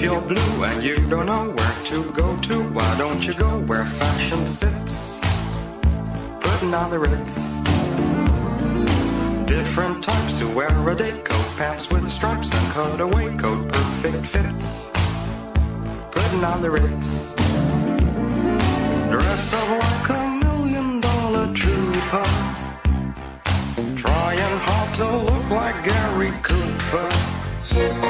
if you're blue and you don't know where to go to, why don't you go where fashion sits? Putting on the ritz. Different types who wear a day coat, pants with stripes and cutaway coat, perfect fits. Putting on the ritz. Dressed up like a million dollar trooper. Trying hard to look like Gary Cooper.